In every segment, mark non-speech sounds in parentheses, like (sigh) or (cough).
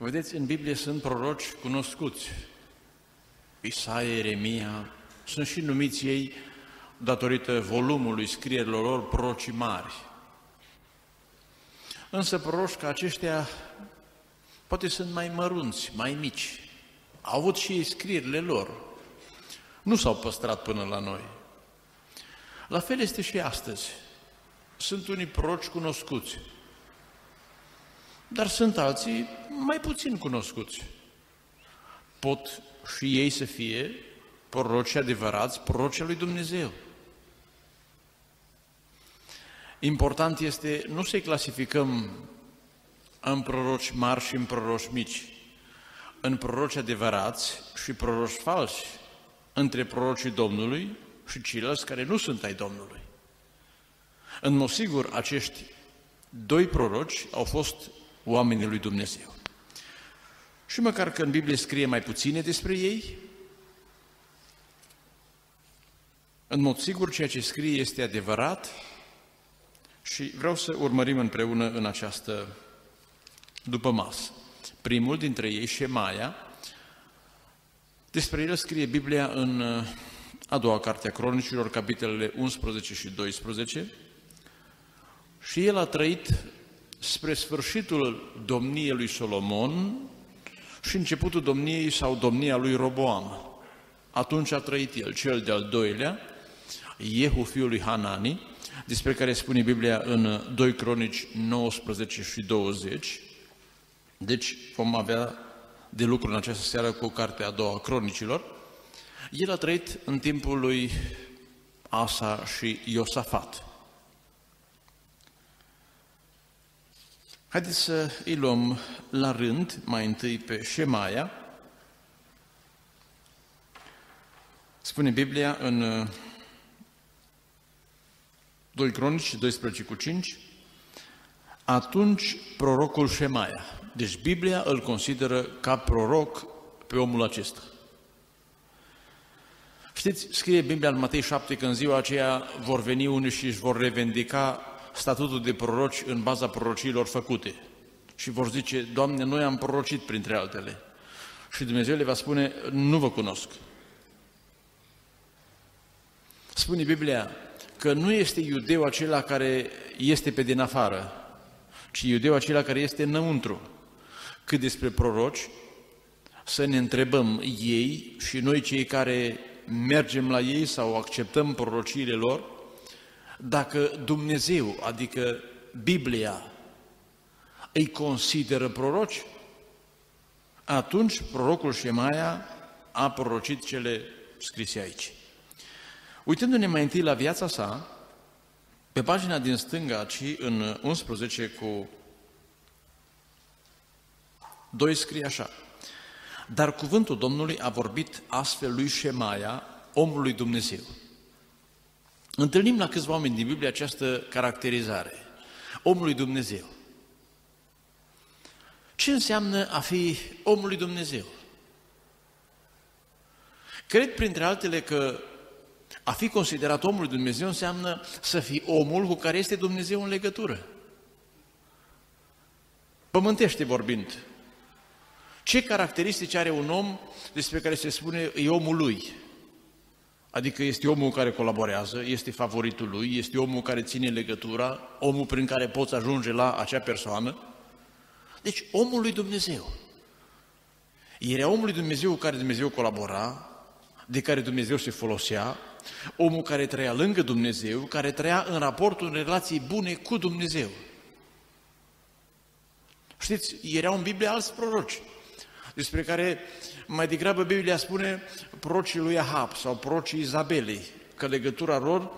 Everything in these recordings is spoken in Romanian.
Vedeți, în Biblie sunt proroci cunoscuți. Isaia, Eremia, sunt și numiți ei datorită volumului scrierilor lor prorocii mari. Însă proroci ca aceștia poate sunt mai mărunți, mai mici. Au avut și ei scrierile lor. Nu s-au păstrat până la noi. La fel este și astăzi. Sunt unii proroci cunoscuți, dar sunt alții mai puțin cunoscuți. Pot și ei să fie proroci adevărați, proroci lui Dumnezeu. Important este nu să-i clasificăm în proroci mari și în proroci mici, în proroci adevărați și proroci falsi, între prorocii Domnului și ceilalți care nu sunt ai Domnului. În mod sigur, acești doi proroci au fost oamenii lui Dumnezeu. Și măcar că în Biblie scrie mai puține despre ei, în mod sigur ceea ce scrie este adevărat și vreau să urmărim împreună în această după masă. Primul dintre ei, Shemaia, despre el scrie Biblia în a doua carte a cronicilor, capitolele 11 și 12, și el a trăit spre sfârșitul domniei lui Solomon și începutul domniei sau domnia lui Roboam. Atunci a trăit el, cel de-al doilea, Iehu fiul lui Hanani, despre care spune Biblia în 2 Cronici 19 și 20. Deci vom avea de lucru în această seară cu cartea a doua a Cronicilor. El a trăit în timpul lui Asa și Iosafat. Haideți să îi luăm la rând, mai întâi pe Shemaia. Spune Biblia în 2 Cronici 12 cu 5, atunci prorocul Shemaia, deci Biblia îl consideră ca proroc pe omul acesta. Știți, scrie Biblia în Matei 7 că în ziua aceea vor veni unii și își vor revendica statutul de proroci în baza prorociilor făcute. Și vor zice, Doamne, noi am prorocit printre altele. Și Dumnezeu le va spune, nu vă cunosc. Spune Biblia că nu este iudeu acela care este pe din afară, ci iudeu acela care este înăuntru. Cât despre proroci, să ne întrebăm ei și noi cei care mergem la ei sau acceptăm prorociile lor, dacă Dumnezeu, adică Biblia, îi consideră proroci, atunci prorocul Șemaia a prorocit cele scrise aici. Uitându-ne mai întâi la viața sa, pe pagina din stânga, ci în 11 cu 2 scrie așa. Dar cuvântul Domnului a vorbit astfel lui Șemaia, omului Dumnezeu. Întâlnim la câțiva oameni din Biblie această caracterizare. Omului Dumnezeu. Ce înseamnă a fi omului Dumnezeu? Cred, printre altele, că a fi considerat omul lui Dumnezeu înseamnă să fii omul cu care este Dumnezeu în legătură. Pământește vorbind. Ce caracteristici are un om despre care se spune e omul lui? Adică este omul care colaborează, este favoritul lui, este omul care ține legătura, omul prin care poți ajunge la acea persoană. Deci omul lui Dumnezeu. Era omul lui Dumnezeu cu care Dumnezeu colabora, de care Dumnezeu se folosea, omul care trăia lângă Dumnezeu, care trăia în raportul, în relații bune cu Dumnezeu. Știți, erau în Biblie alți proroci, despre care mai degrabă Biblia spune prorocii lui Ahab sau prorocii Izabelei, că legătura lor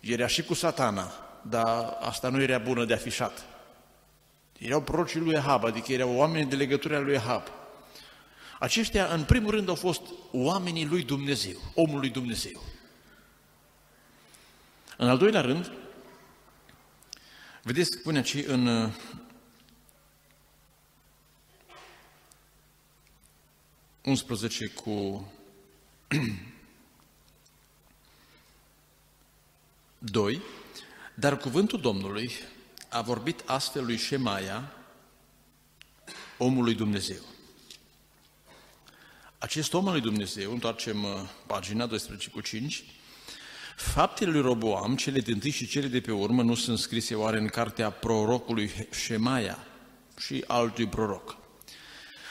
era și cu satana, dar asta nu era bună de afișat. Erau prorocii lui Ahab, adică erau oameni de legătura lui Ahab. Aceștia, în primul rând, au fost oamenii lui Dumnezeu, omul lui Dumnezeu. În al doilea rând, vedeți, spune aici în unsprezece cu (clears throat) doi, dar cuvântul Domnului a vorbit astfel lui Shemaia, omul lui Dumnezeu. Acest om al lui Dumnezeu, întoarcem uh, pagina 12 cu 5, faptele lui Roboam, cele din și cele de pe urmă, nu sunt scrise oare în cartea prorocului Shemaia și altui proroc.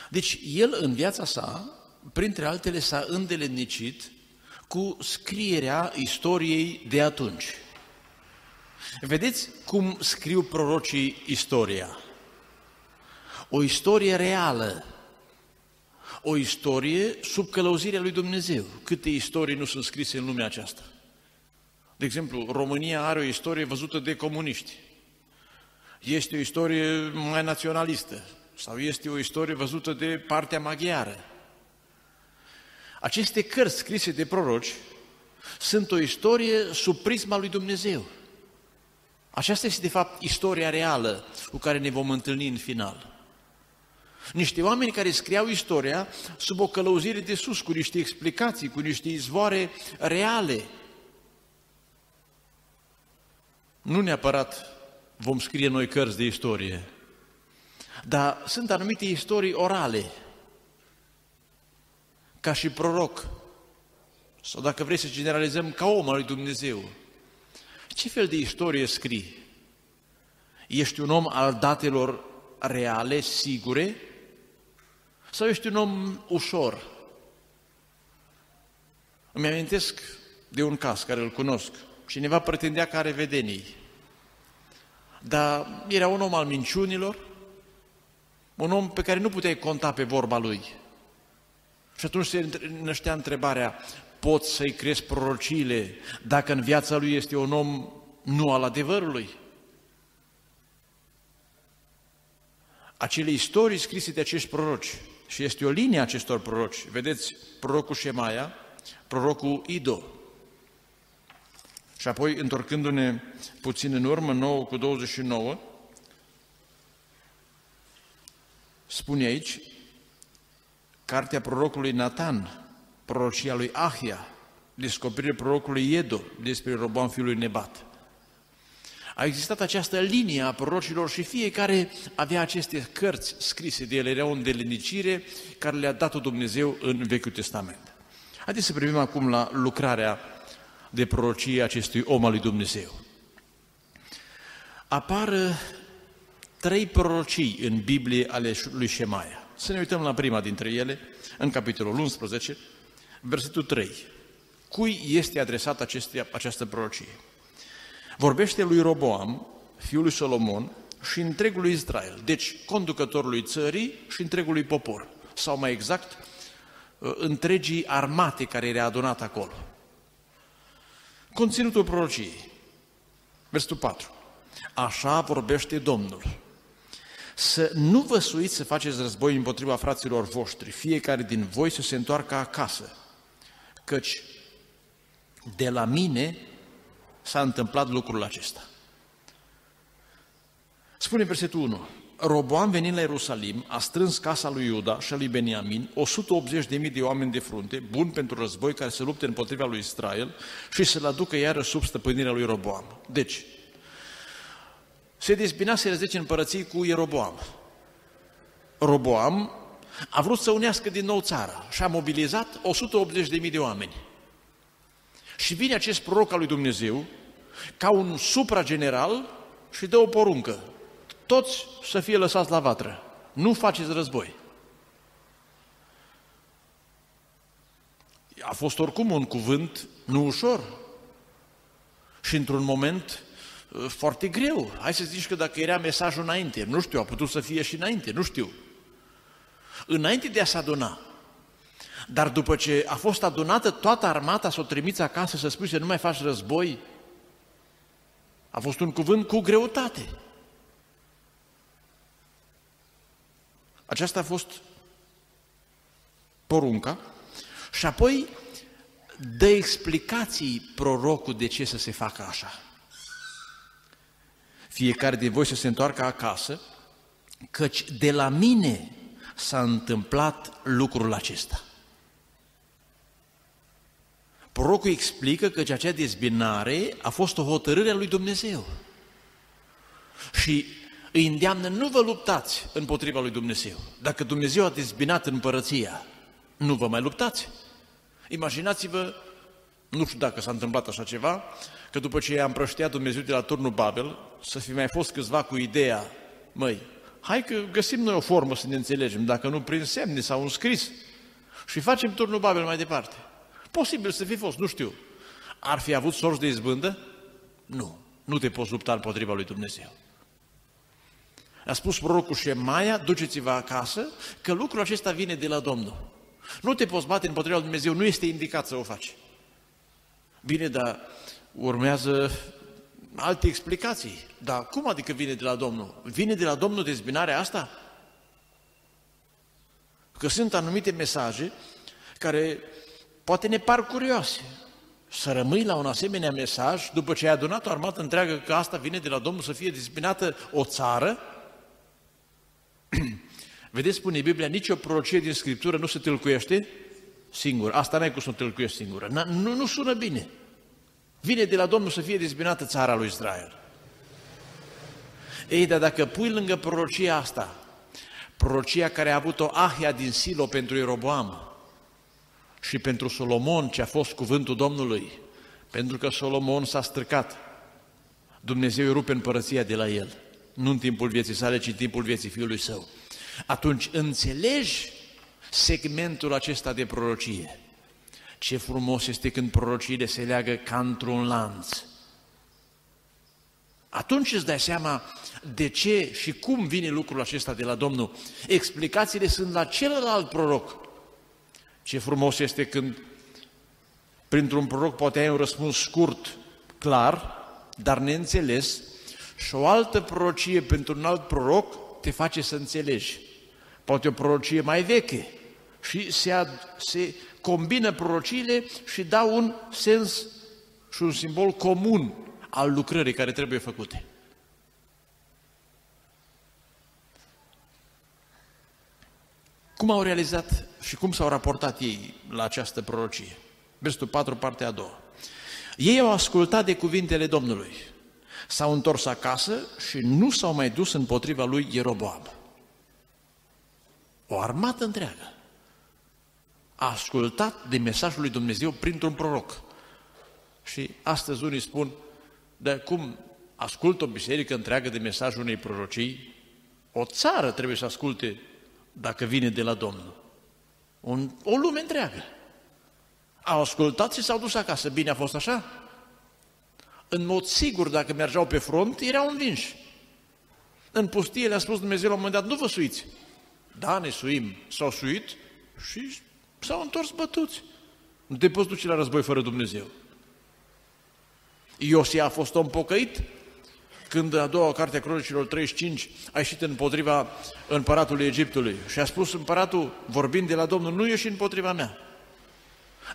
Deci el în viața sa, printre altele, s-a îndeletnicit cu scrierea istoriei de atunci. Vedeți cum scriu prorocii istoria? O istorie reală, o istorie sub călăuzirea lui Dumnezeu. Câte istorii nu sunt scrise în lumea aceasta? De exemplu, România are o istorie văzută de comuniști. Este o istorie mai naționalistă sau este o istorie văzută de partea maghiară. Aceste cărți scrise de proroci sunt o istorie sub prisma lui Dumnezeu. Aceasta este, de fapt, istoria reală cu care ne vom întâlni în final. Niște oameni care scriau istoria sub o călăuzire de sus, cu niște explicații, cu niște izvoare reale. Nu neapărat vom scrie noi cărți de istorie, dar sunt anumite istorii orale, ca și proroc, sau dacă vrei să generalizăm, ca om al lui Dumnezeu. Ce fel de istorie scrii? Ești un om al datelor reale, sigure, sau ești un om ușor? Îmi amintesc de un caz care îl cunosc. Cineva pretindea că are vedenii. Dar era un om al minciunilor, un om pe care nu puteai conta pe vorba lui. Și atunci se năștea întrebarea, poți să-i crezi prorociile dacă în viața lui este un om nu al adevărului? Acele istorii scrise de acești proroci, și este o linie a acestor proroci, vedeți, prorocul Shemaia, prorocul Ido, și apoi, întorcându-ne puțin în urmă, 9 cu 29, spune aici, cartea prorocului Natan, prorocia lui Ahia, descoperirea prorocului Iedo despre Roboam fiul lui Nebat. A existat această linie a prorocilor și fiecare avea aceste cărți scrise de ele, era o îndelenicire care le-a dat-o Dumnezeu în Vechiul Testament. Haideți să privim acum la lucrarea de prorocie acestui om al lui Dumnezeu. Apar trei prorocii în Biblie ale lui Shemaia. Să ne uităm la prima dintre ele, în capitolul 11, versetul 3. Cui este adresată aceste, această prorocie? Vorbește lui Roboam, fiul lui Solomon, și întregului Israel, deci conducătorului țării și întregului popor, sau mai exact, întregii armate care era adunat acolo. Conținutul prorociei. Versetul 4. Așa vorbește Domnul. Să nu vă suiți să faceți război împotriva fraților voștri, fiecare din voi să se întoarcă acasă, căci de la mine s-a întâmplat lucrul acesta. Spune versetul 1. Roboam venind la Ierusalim, a strâns casa lui Iuda și a lui Beniamin, 180.000 de oameni de frunte, buni pentru război, care să lupte împotriva lui Israel și să-l aducă iară sub stăpânirea lui Roboam. Deci, se dezbinase 10 împărății cu Ieroboam. Roboam a vrut să unească din nou țara și a mobilizat 180.000 de oameni. Și vine acest proroc al lui Dumnezeu ca un suprageneral și dă o poruncă toți să fie lăsați la vatră. Nu faceți război. A fost oricum un cuvânt nu ușor și într-un moment uh, foarte greu. Hai să zici că dacă era mesajul înainte, nu știu, a putut să fie și înainte, nu știu. Înainte de a se aduna, dar după ce a fost adunată toată armata, să o trimiți acasă să spui să nu mai faci război, a fost un cuvânt cu greutate. Aceasta a fost porunca și apoi dă explicații prorocul de ce să se facă așa. Fiecare din voi să se întoarcă acasă, căci de la mine s-a întâmplat lucrul acesta. Prorocul explică că acea dezbinare a fost o hotărâre a lui Dumnezeu. Și îi îndeamnă, nu vă luptați împotriva lui Dumnezeu. Dacă Dumnezeu a dezbinat împărăția, nu vă mai luptați. Imaginați-vă, nu știu dacă s-a întâmplat așa ceva, că după ce i-a împrăștiat Dumnezeu de la turnul Babel, să fi mai fost câțiva cu ideea, măi, hai că găsim noi o formă să ne înțelegem, dacă nu prin semne sau un scris, și facem turnul Babel mai departe. Posibil să fi fost, nu știu. Ar fi avut sorți de izbândă? Nu. Nu te poți lupta împotriva lui Dumnezeu. A spus prorocul Șemaia, duceți-vă acasă, că lucrul acesta vine de la Domnul. Nu te poți bate împotriva lui Dumnezeu, nu este indicat să o faci. Bine, dar urmează alte explicații. Dar cum adică vine de la Domnul? Vine de la Domnul dezbinarea asta? Că sunt anumite mesaje care poate ne par curioase. Să rămâi la un asemenea mesaj după ce ai adunat o armată întreagă că asta vine de la Domnul să fie dezbinată o țară? (clears throat) Vedeți, spune Biblia, nicio prorocie din Scriptură nu se tâlcuiește singur. Asta n-ai cum să o tâlcuiești singură. Nu, nu sună bine. Vine de la Domnul să fie dezbinată țara lui Israel. Ei, dar dacă pui lângă prorocia asta, prorocia care a avut-o Ahia din Silo pentru Ieroboam și pentru Solomon, ce a fost cuvântul Domnului, pentru că Solomon s-a străcat, Dumnezeu îi rupe împărăția de la el, nu în timpul vieții sale, ci în timpul vieții fiului său. Atunci înțelegi segmentul acesta de prorocie. Ce frumos este când prorociile se leagă ca într-un lanț. Atunci îți dai seama de ce și cum vine lucrul acesta de la Domnul. Explicațiile sunt la celălalt proroc. Ce frumos este când printr-un proroc poate ai un răspuns scurt, clar, dar neînțeles, și o altă prorocie pentru un alt proroc te face să înțelegi. Poate o prorocie mai veche și se, ad, se combină prorociile și dau un sens și un simbol comun al lucrării care trebuie făcute. Cum au realizat și cum s-au raportat ei la această prorocie? Versetul 4, partea a doua. Ei au ascultat de cuvintele Domnului, s-au întors acasă și nu s-au mai dus împotriva lui Ieroboam. O armată întreagă a ascultat de mesajul lui Dumnezeu printr-un proroc. Și astăzi unii spun, de cum ascultă o biserică întreagă de mesajul unei prorocii? O țară trebuie să asculte dacă vine de la Domnul. Un, o lume întreagă. Au ascultat și s-au dus acasă. Bine a fost așa? În mod sigur, dacă mergeau pe front, erau învinși. În pustie le-a spus Dumnezeu la un moment dat, nu vă suiți. Da, ne suim. S-au suit și s-au întors bătuți. Nu te poți duce la război fără Dumnezeu. Iosia a fost om pocăit când a doua carte a cronicilor 35 a ieșit împotriva împăratului Egiptului și a spus împăratul, vorbind de la Domnul, nu ieși împotriva mea.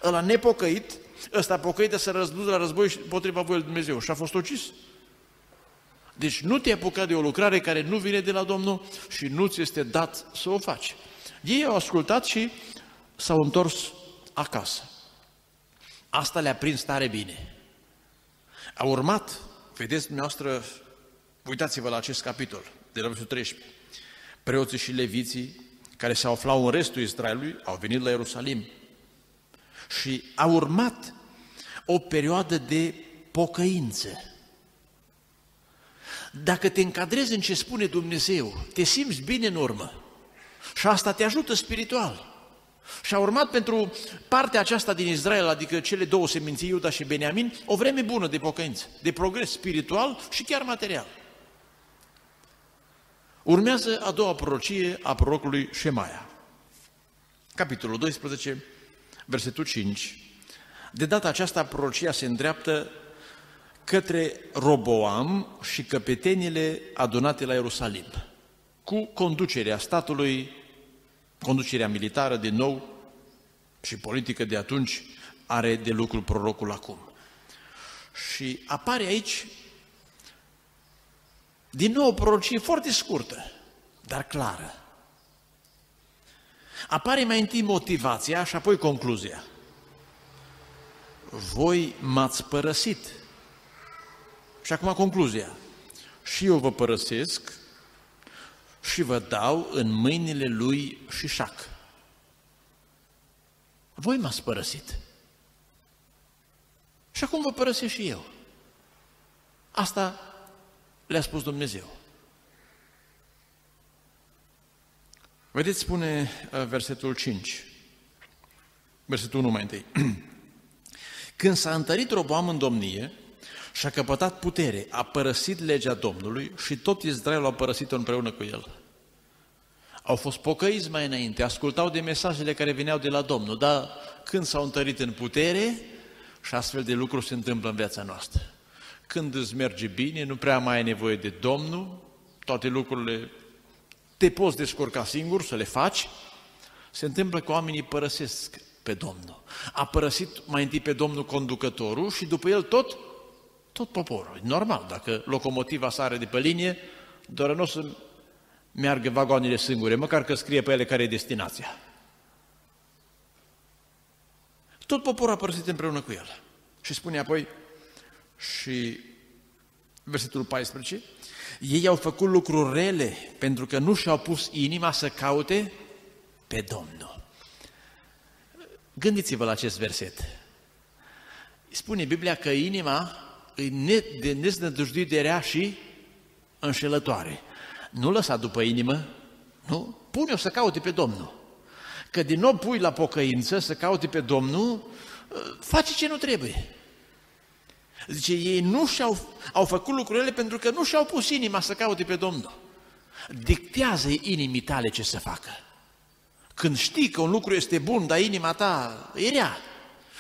Ăla nepocăit, ăsta pocăit să răzbui la război împotriva voii lui Dumnezeu și a fost ucis. Deci nu te apuca de o lucrare care nu vine de la Domnul și nu ți este dat să o faci. Ei au ascultat și s-au întors acasă. Asta le-a prins tare bine. A urmat, vedeți dumneavoastră, uitați-vă la acest capitol, de la versetul 13. Preoții și leviții, care se aflau în restul Israelului, au venit la Ierusalim. Și a urmat o perioadă de pocăință. Dacă te încadrezi în ce spune Dumnezeu, te simți bine în urmă. Și asta te ajută spiritual. Și a urmat pentru partea aceasta din Israel, adică cele două seminții, Iuda și Beniamin, o vreme bună de pocăință, de progres spiritual și chiar material. Urmează a doua prorocie a prorocului Shemaia. Capitolul 12, versetul 5. De data aceasta prorocia se îndreaptă către Roboam și căpetenile adunate la Ierusalim, cu conducerea statului Conducerea militară, din nou, și politică de atunci, are de lucru prorocul acum. Și apare aici, din nou, o prorocie foarte scurtă, dar clară. Apare mai întâi motivația și apoi concluzia. Voi m-ați părăsit. Și acum concluzia. Și eu vă părăsesc și vă dau în mâinile lui Șișac. Voi m-ați părăsit. Și acum vă părăsesc și eu. Asta le-a spus Dumnezeu. Vedeți, spune uh, versetul 5, versetul 1 mai întâi. (clears throat) Când s-a întărit Roboam în domnie și a căpătat putere, a părăsit legea Domnului și tot Israelul a părăsit-o împreună cu el. Au fost pocăiți mai înainte, ascultau de mesajele care veneau de la Domnul, dar când s-au întărit în putere, și astfel de lucruri se întâmplă în viața noastră. Când îți merge bine, nu prea mai ai nevoie de Domnul, toate lucrurile te poți descurca singur să le faci, se întâmplă că oamenii părăsesc pe Domnul. A părăsit mai întâi pe Domnul conducătorul și după el tot, tot poporul. Normal, dacă locomotiva sare de pe linie, doar nu o să meargă vagoanele singure, măcar că scrie pe ele care e destinația. Tot poporul a părăsit împreună cu el. Și spune apoi, și versetul 14, ei au făcut lucruri rele pentru că nu și-au pus inima să caute pe Domnul. Gândiți-vă la acest verset. Spune Biblia că inima e de neznădăjduit de rea și înșelătoare. Nu lăsa după inimă, nu? Pune-o să caute pe Domnul. Că din nou pui la pocăință să caute pe Domnul, face ce nu trebuie. Zice, ei nu și-au au făcut lucrurile pentru că nu și-au pus inima să caute pe Domnul. Dictează inimii tale ce să facă. Când știi că un lucru este bun, dar inima ta e rea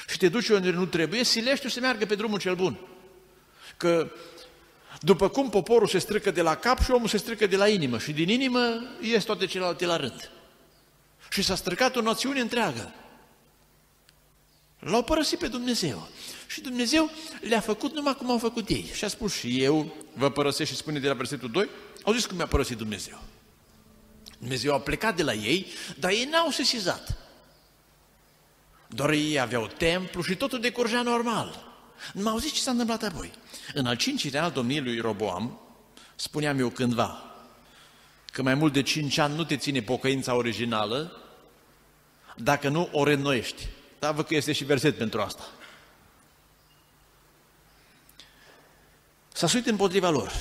și te duci unde nu trebuie, silește să meargă pe drumul cel bun. Că după cum poporul se strică de la cap și omul se strică de la inimă și din inimă ies toate celelalte la rând. Și s-a stricat o națiune întreagă. L-au părăsit pe Dumnezeu. Și Dumnezeu le-a făcut numai cum au făcut ei. Și a spus și eu vă părăsesc și spune de la versetul 2, au zis cum mi-a părăsit Dumnezeu. Dumnezeu a plecat de la ei, dar ei n-au sesizat. Doar ei aveau templu și totul decurgea normal. Nu m-au zis ce s-a întâmplat apoi. În al cincilea al domniei lui Roboam, spuneam eu cândva, că mai mult de cinci ani nu te ține pocăința originală, dacă nu o reînnoiești. Dar văd că este și verset pentru asta. S-a suit împotriva lor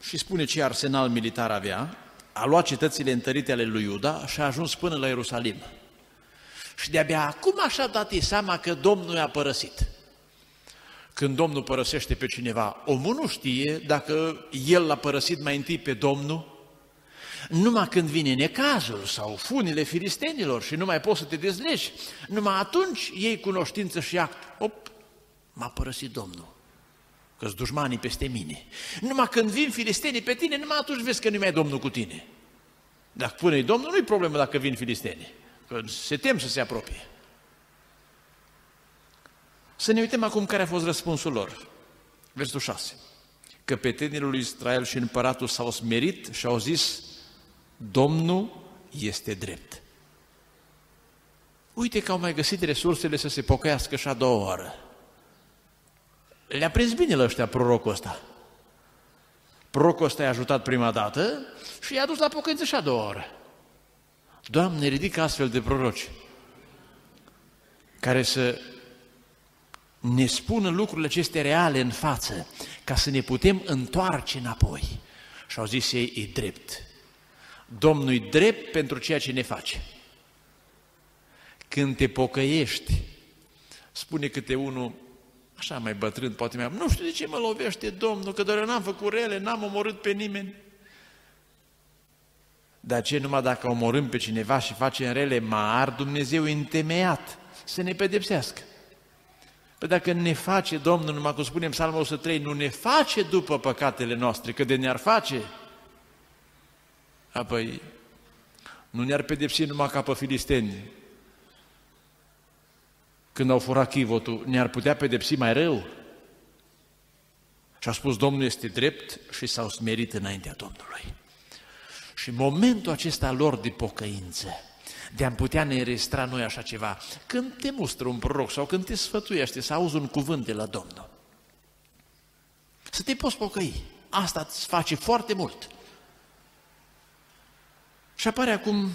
și spune ce arsenal militar avea, a luat cetățile întărite ale lui Iuda și a ajuns până la Ierusalim. Și de-abia acum așa dat seama că Domnul i-a părăsit. Când Domnul părăsește pe cineva, omul nu știe dacă el l-a părăsit mai întâi pe Domnul, numai când vine necazul sau funile filistenilor și nu mai poți să te dezlegi, numai atunci iei cunoștință și act. Op, m-a părăsit Domnul că dușmanii peste mine. Numai când vin filistenii pe tine, numai atunci vezi că nu mai e Domnul cu tine. Dacă pune Domnul, nu-i problemă dacă vin filistenii, că se tem să se apropie. Să ne uităm acum care a fost răspunsul lor. Versul 6. Căpetenii lui Israel și împăratul s-au smerit și au zis, Domnul este drept. Uite că au mai găsit resursele să se pocăiască și a doua oară. Le-a prins bine la ăștia prorocul ăsta. Prorocul ăsta i-a ajutat prima dată și i-a dus la pocăință și a doua oră. Doamne, ridică astfel de proroci care să ne spună lucrurile acestea reale în față, ca să ne putem întoarce înapoi. Și au zis ei, e drept. Domnul e drept pentru ceea ce ne face. Când te pocăiești, spune câte unul, așa mai bătrân, poate mai nu știu de ce mă lovește Domnul, că doar n-am făcut rele, n-am omorât pe nimeni. Dar ce numai dacă omorâm pe cineva și facem rele mari, Dumnezeu întemeiat să ne pedepsească. Păi dacă ne face Domnul, numai cum spunem Psalmul 103, nu ne face după păcatele noastre, că de ne-ar face, apoi nu ne-ar pedepsi numai ca pe filisteni, când au furat chivotul, ne-ar putea pedepsi mai rău? Și a spus, Domnul este drept și s-au smerit înaintea Domnului. Și momentul acesta lor de pocăință, de a putea ne restra noi așa ceva, când te mustră un proroc sau când te sfătuiește să auzi un cuvânt de la Domnul, să te poți pocăi. Asta îți face foarte mult. Și apare acum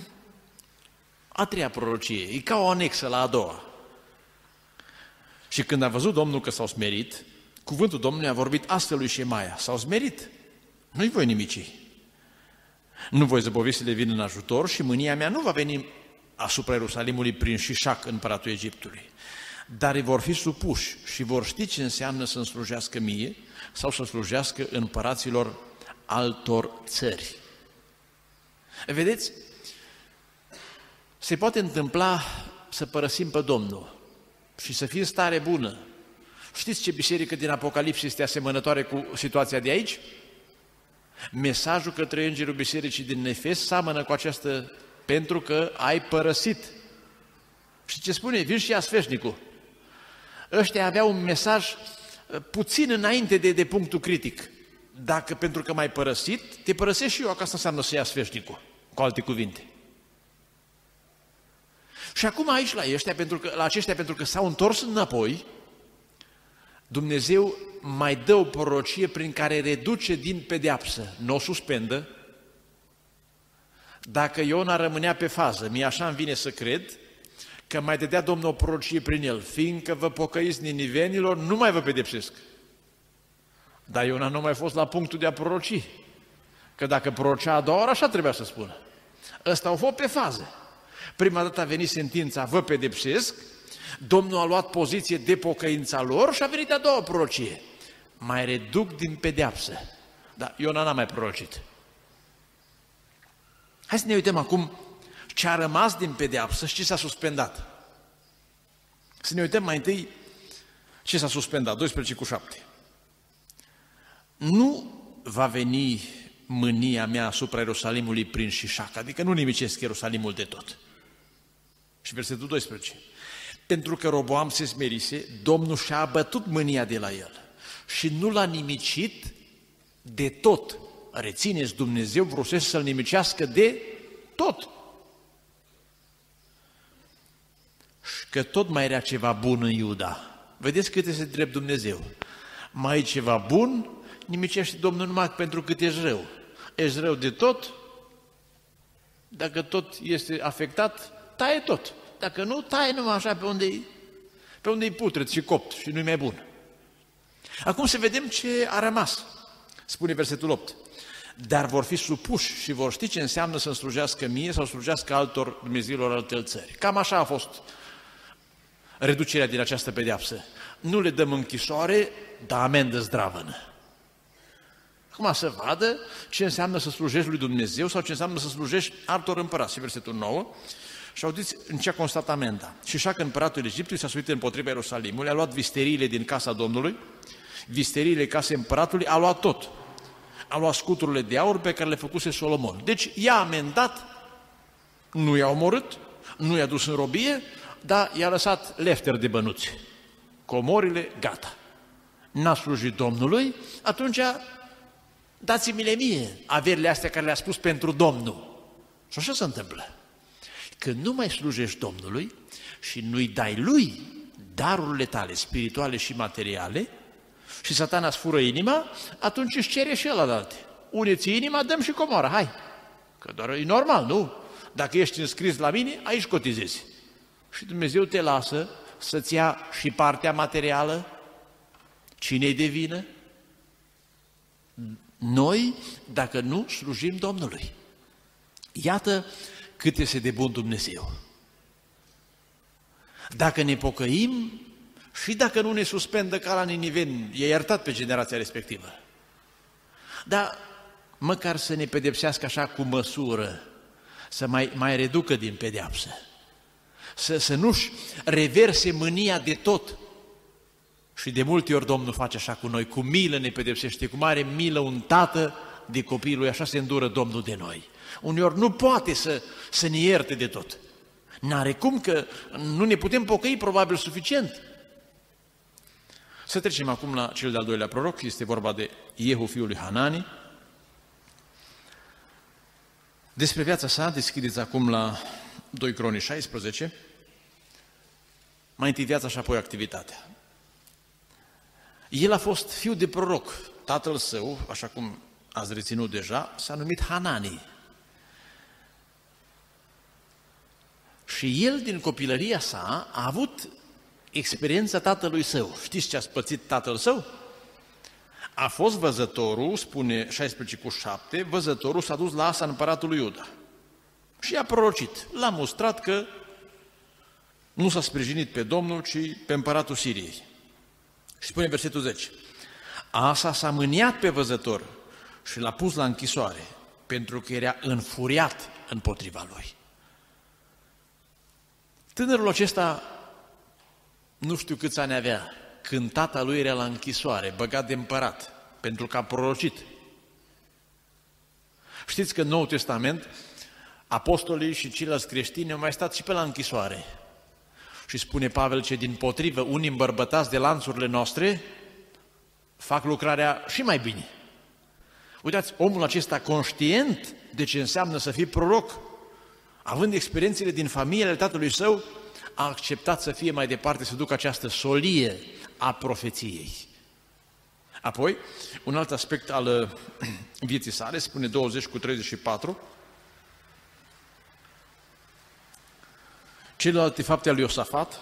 a treia prorocie, e ca o anexă la a doua. Și când a văzut Domnul că s-au smerit, cuvântul Domnului a vorbit astfel lui Șemaia, s-au smerit, nu-i voi nimici. Nu voi zăbovi să le vin în ajutor și mânia mea nu va veni asupra Ierusalimului prin Șișac, împăratul Egiptului. Dar îi vor fi supuși și vor ști ce înseamnă să-mi slujească mie sau să slujească împăraților altor țări. Vedeți, se poate întâmpla să părăsim pe Domnul și să fie în stare bună. Știți ce biserică din Apocalipsie este asemănătoare cu situația de aici? Mesajul către îngerul bisericii din Nefes seamănă cu această pentru că ai părăsit. Și ce spune? Vin și ia sfeșnicul. Ăștia aveau un mesaj uh, puțin înainte de, de punctul critic. Dacă pentru că m-ai părăsit, te părăsesc și eu, că asta înseamnă să ia sfeșnicul, cu alte cuvinte. Și acum aici la, ăștia, pentru că, la aceștia, pentru că s-au întors înapoi, Dumnezeu mai dă o prorocie prin care reduce din pedeapsă, nu o suspendă. Dacă Iona rămânea pe fază, mie așa îmi vine să cred, că mai dădea Domnul o prorocie prin el, fiindcă vă pocăiți ninivenilor, nu mai vă pedepsesc. Dar Iona nu mai fost la punctul de a proroci. Că dacă prorocea a doua oră, așa trebuia să spună. Ăsta au fost pe fază. Prima dată a venit sentința, vă pedepsesc, Domnul a luat poziție de pocăința lor și a venit a doua prorocie. Mai reduc din pedeapsă. Dar Iona n-a mai prorocit. Hai să ne uităm acum ce a rămas din pedeapsă și ce s-a suspendat. Să ne uităm mai întâi ce s-a suspendat, 12 cu 7. Nu va veni mânia mea asupra Ierusalimului prin șișac, adică nu nimicesc Ierusalimul de tot. Și versetul 12. Pentru că Roboam se smerise, Domnul și-a abătut mânia de la el și nu l-a nimicit de tot. Rețineți, Dumnezeu vrusese să-l nimicească de tot. Și că tot mai era ceva bun în Iuda. Vedeți cât este drept Dumnezeu. Mai e ceva bun, nimicește Domnul numai pentru cât ești rău. Ești rău de tot, dacă tot este afectat, taie tot. Dacă nu, taie numai așa pe unde pe unde e putret și copt și nu-i mai bun. Acum să vedem ce a rămas. Spune versetul 8. Dar vor fi supuși și vor ști ce înseamnă să slujească mie sau slujească altor Dumnezeilor alte țări. Cam așa a fost reducerea din această pedeapsă. Nu le dăm închisoare, dar amendă zdravănă. Acum să vadă ce înseamnă să slujești lui Dumnezeu sau ce înseamnă să slujești altor împărați. Versetul 9. Și auziți în ce a constat amenda. Și așa că împăratul Egiptului s-a suit împotriva Ierusalimului, a luat visteriile din casa Domnului, visteriile casei împăratului, a luat tot. A luat scuturile de aur pe care le făcuse Solomon. Deci i-a amendat, nu i-a omorât, nu i-a dus în robie, dar i-a lăsat lefter de bănuți. Comorile, gata. N-a slujit Domnului, atunci dați-mi-le mie averile astea care le-a spus pentru Domnul. Și așa se întâmplă. Când nu mai slujești Domnului și nu-i dai lui darurile tale spirituale și materiale și satana îți fură inima, atunci își cere și el alte. Uneți inima, dăm și comoara, hai. Că doar e normal, nu? Dacă ești înscris la mine, aici cotizezi. Și Dumnezeu te lasă să-ți ia și partea materială, cine-i de vină? Noi, dacă nu slujim Domnului. Iată cât este de bun Dumnezeu. Dacă ne pocăim și dacă nu ne suspendă ca la Niniven, e iertat pe generația respectivă. Dar măcar să ne pedepsească așa cu măsură, să mai, mai reducă din pedeapsă, să, să nu-și reverse mânia de tot. Și de multe ori Domnul face așa cu noi, cu milă ne pedepsește, cu mare milă un tată de copilul, așa se îndură Domnul de noi uneori nu poate să, să ne ierte de tot. N-are cum că nu ne putem pocăi probabil suficient. Să trecem acum la cel de-al doilea proroc, este vorba de Iehu fiul lui Hanani. Despre viața sa deschideți acum la 2 Cronii 16, mai întâi viața și apoi activitatea. El a fost fiu de proroc. Tatăl său, așa cum ați reținut deja, s-a numit Hanani. Și el, din copilăria sa, a avut experiența tatălui său. Știți ce a spățit tatăl său? A fost văzătorul, spune 16 cu 7, văzătorul s-a dus la Asa împăratul lui Iuda. Și a prorocit. L-a mustrat că nu s-a sprijinit pe Domnul, ci pe împăratul Siriei. Și spune versetul 10. Asa s-a mâniat pe văzător și l-a pus la închisoare, pentru că era înfuriat împotriva lui. Tânărul acesta, nu știu câți ani avea, când tata lui era la închisoare, băgat de împărat, pentru că a prorocit. Știți că în Noul Testament, apostolii și ceilalți creștini au mai stat și pe la închisoare. Și spune Pavel ce din potrivă, unii îmbărbătați de lanțurile noastre, fac lucrarea și mai bine. Uitați, omul acesta conștient de ce înseamnă să fii proroc, având experiențele din familiile tatălui său, a acceptat să fie mai departe, să ducă această solie a profeției. Apoi, un alt aspect al uh, (clears throat) vieții sale, spune 20 cu 34, celelalte fapte ale Iosafat,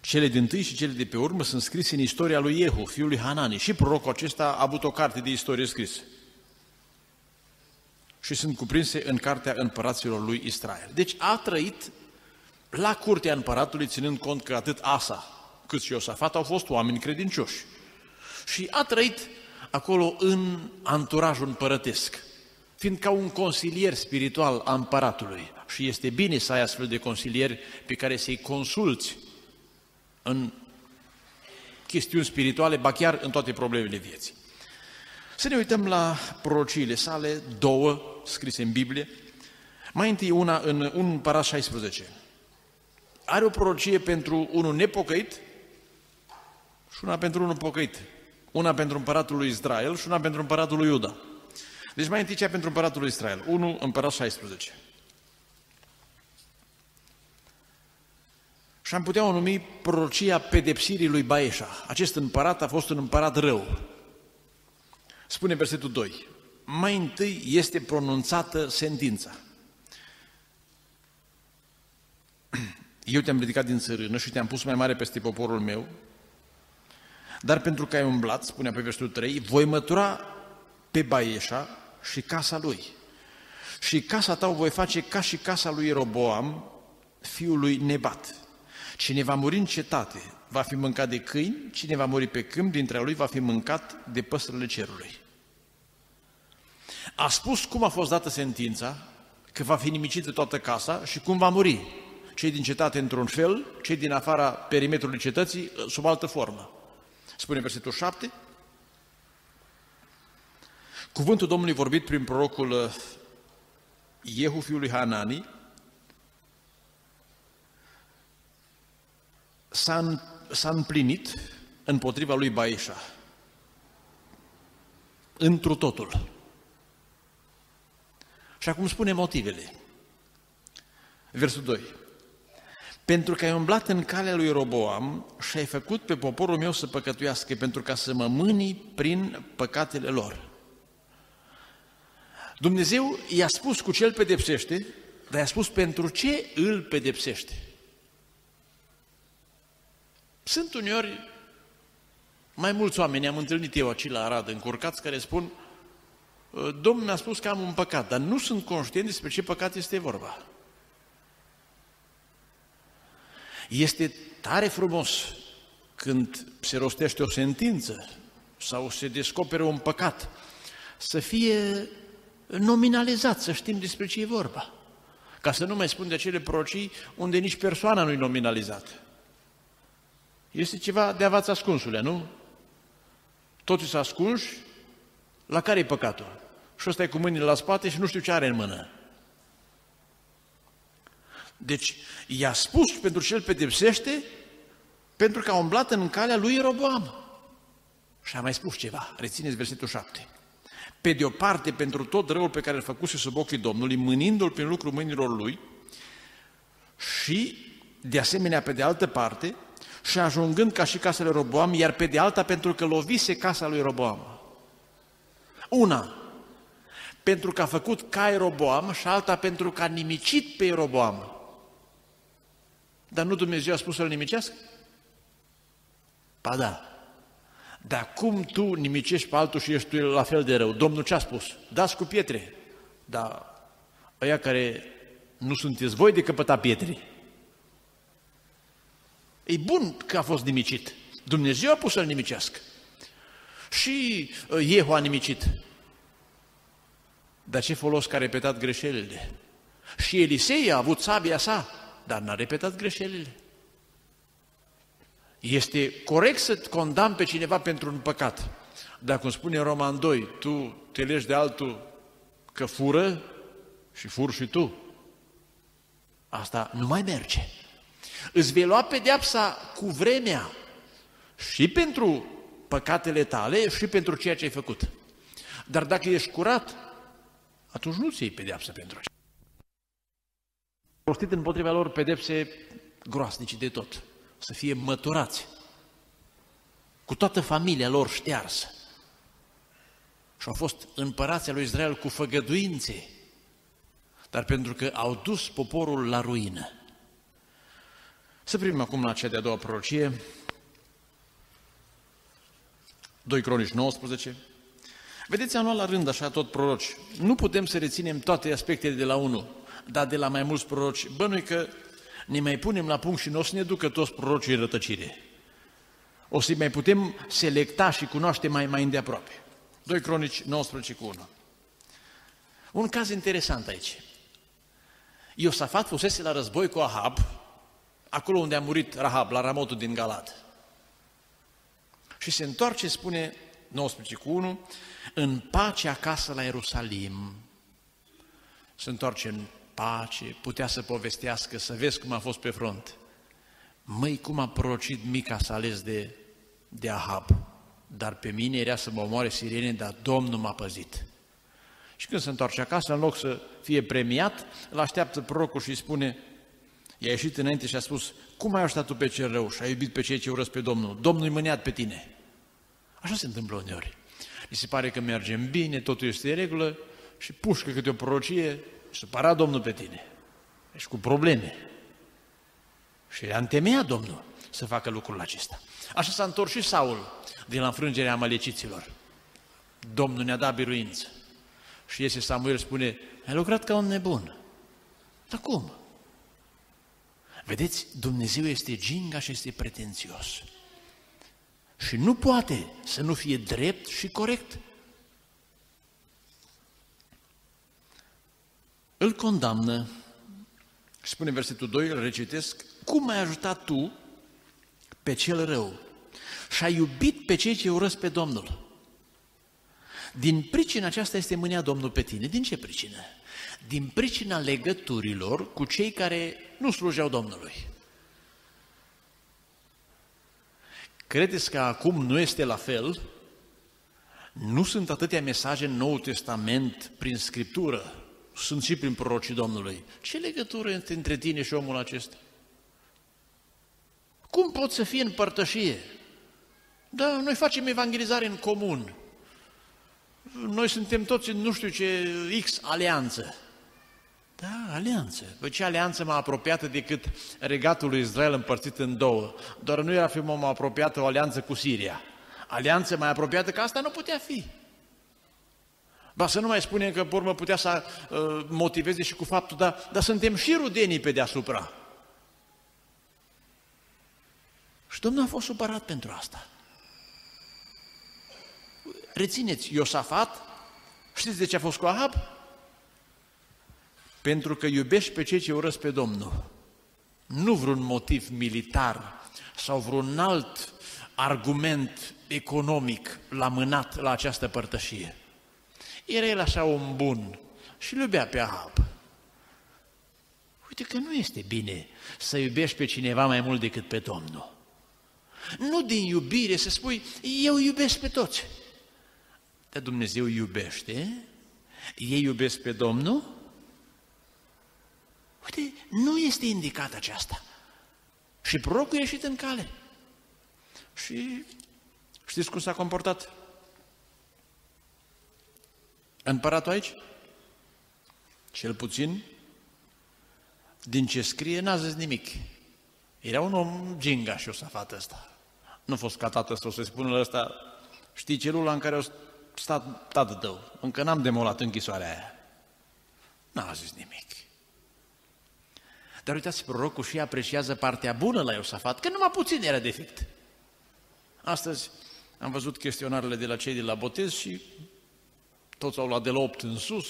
cele din tâi și cele de pe urmă sunt scrise în istoria lui Iehu, fiul lui Hanani. Și prorocul acesta a avut o carte de istorie scrisă. Și sunt cuprinse în cartea împăraților lui Israel. Deci a trăit la curtea împăratului, ținând cont că atât Asa cât și Iosafat au fost oameni credincioși. Și a trăit acolo în anturajul împărătesc, fiind ca un consilier spiritual a împăratului. Și este bine să ai astfel de consilieri pe care să-i consulți în chestiuni spirituale, ba chiar în toate problemele vieții. Să ne uităm la prorociile sale, două scrise în Biblie. Mai întâi una în 1 Parat 16. Are o prorocie pentru unul nepocăit și una pentru unul pocăit. Una pentru împăratul lui Israel și una pentru împăratul lui Iuda. Deci mai întâi cea pentru împăratul lui Israel. 1 împărat 16. Și am putea o numi prorocia pedepsirii lui Baeșa. Acest împărat a fost un împărat rău. Spune versetul 2. Mai întâi este pronunțată sentința. (clears throat) Eu te-am ridicat din țărână și te-am pus mai mare peste poporul meu, dar pentru că ai umblat, spunea pe versetul 3, voi mătura pe Baeșa și casa lui. Și casa ta o voi face ca și casa lui Roboam, fiul lui Nebat. Cine va muri în cetate va fi mâncat de câini, cine va muri pe câmp dintre lui va fi mâncat de păsările cerului. A spus cum a fost dată sentința, că va fi nimicită toată casa și cum va muri. Cei din cetate într-un fel, cei din afara perimetrului cetății sub altă formă. Spune versetul 7. Cuvântul Domnului vorbit prin prorocul uh, Iehu fiului Hanani s-a, s-a împlinit împotriva lui Baeșa. Întru totul. Și acum spune motivele. Versul 2 pentru că ai umblat în calea lui Roboam și ai făcut pe poporul meu să păcătuiască, pentru ca să mă mâni prin păcatele lor. Dumnezeu i-a spus cu ce îl pedepsește, dar i-a spus pentru ce îl pedepsește. Sunt uneori mai mulți oameni, am întâlnit eu aici la Arad, încurcați, care spun Domnul mi-a spus că am un păcat, dar nu sunt conștient despre ce păcat este vorba. Este tare frumos când se rostește o sentință sau se descoperă un păcat, să fie nominalizat, să știm despre ce e vorba. Ca să nu mai spun de acele procii unde nici persoana nu e nominalizată. Este ceva de avați ascunsule, nu? Toți sunt ascunși, la care e păcatul? Și ăsta e cu mâinile la spate și nu știu ce are în mână. Deci i-a spus pentru ce îl pedepsește, pentru că a umblat în calea lui Roboam. Și a mai spus ceva, rețineți versetul 7. Pe de o parte, pentru tot răul pe care îl făcuse sub ochii Domnului, mânindu-l prin lucrul mâinilor lui, și, de asemenea, pe de altă parte, și ajungând ca și casele Roboam, iar pe de alta pentru că lovise casa lui Roboam. Una, pentru că a făcut ca Eroboam și alta pentru că a nimicit pe Eroboam. Dar nu Dumnezeu a spus să-l nimicească? Pa da. Dar cum tu nimicești pe altul și ești tu la fel de rău? Domnul ce a spus? Dați cu pietre. Dar ăia care nu sunteți voi de căpăta pietre. E bun că a fost nimicit. Dumnezeu a pus să-l nimicească. Și uh, Iehu a nimicit. Dar ce folos că a repetat greșelile? Și Elisei a avut sabia sa, dar n-a repetat greșelile. Este corect să condamn pe cineva pentru un păcat. Dar cum spune Roman 2, tu te legi de altul că fură și fur și tu. Asta nu mai merge. Îți vei lua pedeapsa cu vremea și pentru păcatele tale și pentru ceea ce ai făcut. Dar dacă ești curat, atunci nu-ți iei pedeapsa pentru așa. Rostit împotriva lor pedepse groasnice de tot, să fie măturați, cu toată familia lor ștearsă. Și au fost împărația lui Israel cu făgăduințe, dar pentru că au dus poporul la ruină. Să primim acum la cea de-a doua prorocie, 2 Cronici 19. Vedeți, anual la rând, așa, tot proroci. Nu putem să reținem toate aspectele de la unul, dar de la mai mulți proroci. Bănui că ne mai punem la punct și nu o să ne ducă toți prorocii în rătăcire. O să mai putem selecta și cunoaște mai, mai îndeaproape. 2 Cronici 19 cu 1. Un caz interesant aici. Iosafat fusese la război cu Ahab, acolo unde a murit Rahab, la Ramotul din Galad. Și se întoarce, spune 19 cu 1, în pace acasă la Ierusalim. Se întoarce în pace, putea să povestească, să vezi cum a fost pe front. Măi, cum a procit mica să ales de, de Ahab, dar pe mine era să mă omoare sirene, dar Domnul m-a păzit. Și când se întoarce acasă, în loc să fie premiat, îl așteaptă prorocul și îi spune, i-a ieșit înainte și a spus, cum ai așteptat tu pe cel rău și ai iubit pe cei ce urăsc pe Domnul? Domnul îi mâneat pe tine. Așa se întâmplă uneori. Li se pare că mergem bine, totul este în regulă și pușcă câte o prorocie și supăra Domnul pe tine. Ești cu probleme. Și a întemeiat Domnul să facă lucrul acesta. Așa s-a întors și Saul din la înfrângerea amaleciților. Domnul ne-a dat biruință. Și iese Samuel spune, ai lucrat ca un nebun. Dar cum? Vedeți, Dumnezeu este ginga și este pretențios. Și nu poate să nu fie drept și corect. Îl condamnă, spune versetul 2, îl recitesc, cum ai ajutat tu pe cel rău și ai iubit pe cei ce urăsc pe Domnul. Din pricina aceasta este mânia Domnul pe tine. Din ce pricină? Din pricina legăturilor cu cei care nu slujeau Domnului. Credeți că acum nu este la fel? Nu sunt atâtea mesaje în Noul Testament prin Scriptură, sunt și prin prorocii Domnului. Ce legătură este între tine și omul acesta? Cum pot să fie în părtășie? Da, noi facem evangelizare în comun. Noi suntem toți în nu știu ce X alianță. Da, alianță. Păi ce alianță mai apropiată decât regatul lui Israel împărțit în două? Doar nu era fi mai apropiată o alianță cu Siria. Alianță mai apropiată că asta nu putea fi. Ba să nu mai spunem că, pe urmă, putea să uh, motiveze și cu faptul, dar, dar suntem și rudenii pe deasupra. Și Domnul a fost supărat pentru asta. Rețineți, Iosafat, știți de ce a fost cu Ahab? Pentru că iubești pe cei ce urăsc pe Domnul. Nu vreun motiv militar sau vreun alt argument economic l-a mânat la această părtășie. Era el așa un bun și îl iubea pe Ahab. Uite că nu este bine să iubești pe cineva mai mult decât pe Domnul. Nu din iubire să spui, eu iubesc pe toți. Dar Dumnezeu iubește, ei iubesc pe Domnul Uite, nu este indicat aceasta. Și prorocul a ieșit în cale. Și știți cum s-a comportat? Împăratul aici? Cel puțin, din ce scrie, n-a zis nimic. Era un om ginga și o să facă ăsta. Nu a fost ca tată să o să spună la ăsta, știi celula în care o stat tată tău, încă n-am demolat închisoarea aia. N-a zis nimic. Dar uitați, prorocul și apreciază partea bună la Iosafat, că numai puțin era defect. Astăzi am văzut chestionarele de la cei de la botez și toți au luat de la 8 în sus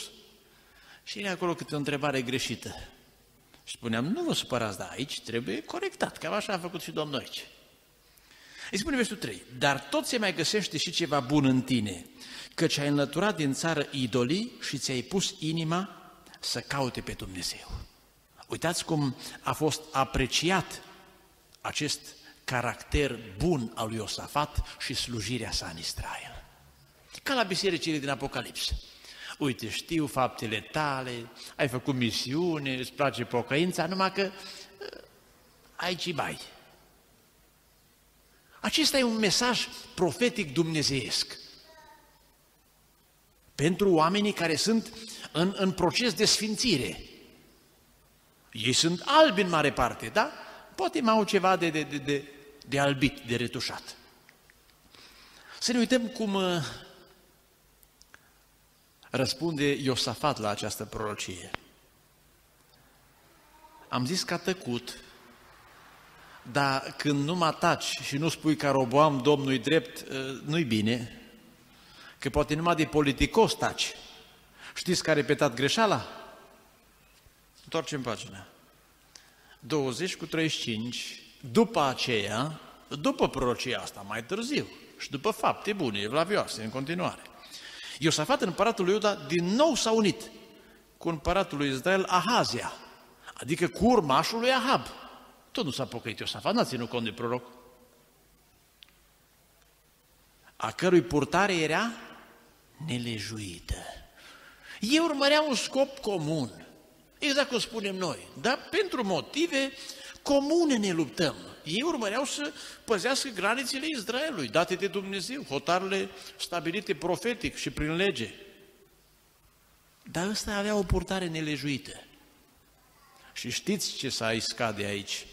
și era acolo câte o întrebare greșită. Și spuneam, nu vă supărați, dar aici trebuie corectat, cam așa a făcut și Domnul aici. Îi spune versetul 3, dar tot se mai găsește și ceva bun în tine, căci ai înlăturat din țară idolii și ți-ai pus inima să caute pe Dumnezeu. Uitați cum a fost apreciat acest caracter bun al lui Iosafat și slujirea sa în Israel. Ca la bisericile din Apocalipsă. Uite, știu faptele tale, ai făcut misiune, îți place pocăința, numai că uh, aici bai. Acesta e un mesaj profetic dumnezeiesc. Pentru oamenii care sunt în, în proces de sfințire. Ei sunt albi în mare parte, da? Poate mai au ceva de, de, de, de, de albit, de retușat. Să ne uităm cum uh, răspunde Iosafat la această prorocie. Am zis că a tăcut, dar când nu mă ataci și nu spui că roboam Domnului drept, uh, nu-i bine, că poate numai de politicos taci. Știți că a repetat greșeala? Întoarcem pagina. 20 cu 35, după aceea, după prorocia asta, mai târziu, și după fapte bune, evlavioase, în continuare. Iosafat, împăratul lui Iuda, din nou s-a unit cu împăratul lui Israel Ahazia, adică cu urmașul lui Ahab. Tot nu s-a pocăit Iosafat, n-a ținut cont de proroc. A cărui purtare era nelejuită. Ei urmăreau un scop comun, exact cum spunem noi, dar pentru motive comune ne luptăm. Ei urmăreau să păzească granițele Israelului, date de Dumnezeu, hotarele stabilite profetic și prin lege. Dar ăsta avea o purtare nelejuită. Și știți ce s-a iscat de aici,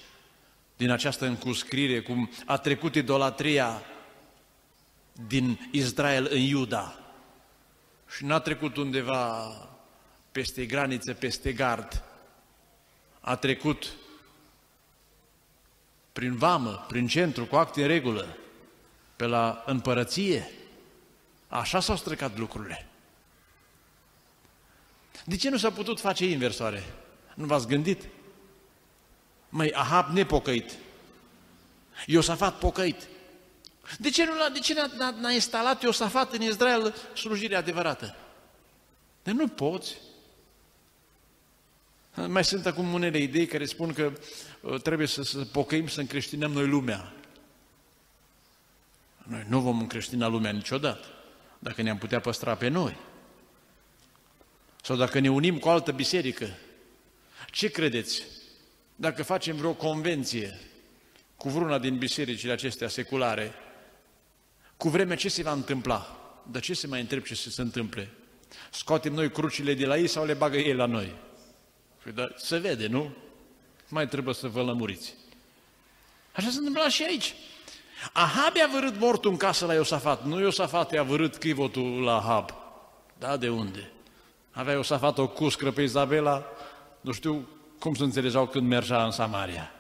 din această încuscrire, cum a trecut idolatria din Israel în Iuda și n-a trecut undeva peste graniță, peste gard, a trecut prin vamă, prin centru, cu acte în regulă, pe la împărăție. Așa s-au străcat lucrurile. De ce nu s-a putut face inversoare? Nu v-ați gândit? Măi, Ahab nepocăit, Iosafat pocăit. De ce, nu, de ce n-a, n-a instalat Iosafat în Israel slujirea adevărată? De nu poți. Mai sunt acum unele idei care spun că uh, trebuie să, să pocăim, să încreștinăm noi lumea. Noi nu vom încreștina lumea niciodată, dacă ne-am putea păstra pe noi. Sau dacă ne unim cu o altă biserică. Ce credeți? Dacă facem vreo convenție cu vreuna din bisericile acestea seculare, cu vremea ce se va întâmpla? Dar ce se mai întreb ce se, se întâmple? Scoatem noi crucile de la ei sau le bagă ei la noi? Păi, dar se vede, nu? Mai trebuie să vă lămuriți. Așa se întâmplă și aici. Ahab i-a vărât mortul în casă la Iosafat. Nu Iosafat i-a vărât chivotul la Ahab. Da, de unde? Avea Iosafat o cuscră pe Izabela, nu știu cum să înțelegeau când mergea în Samaria.